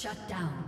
Shut down.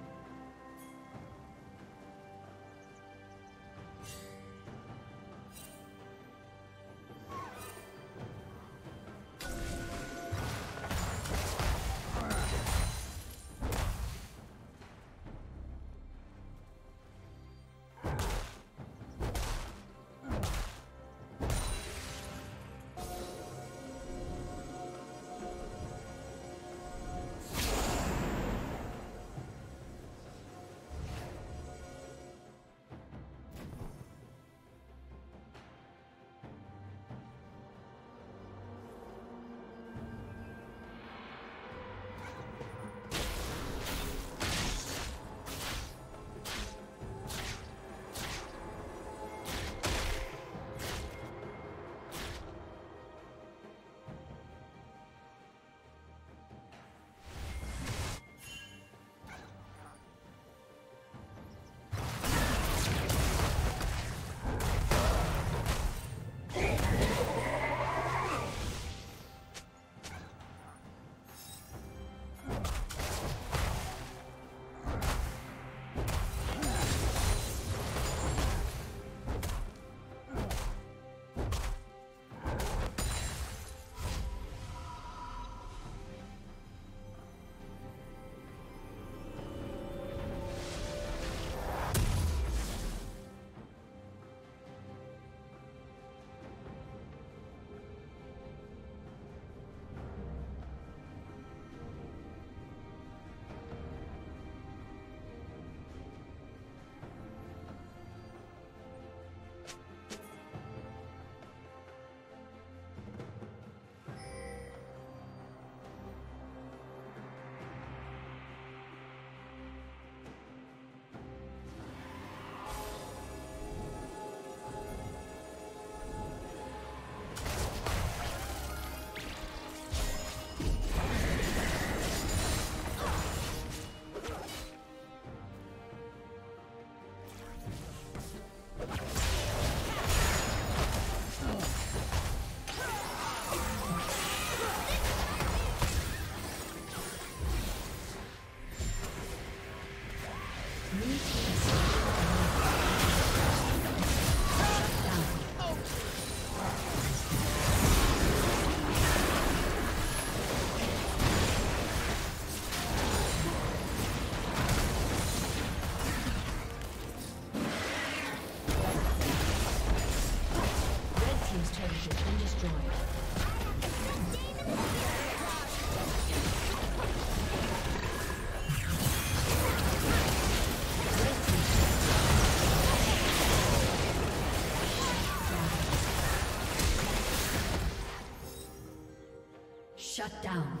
Shut down.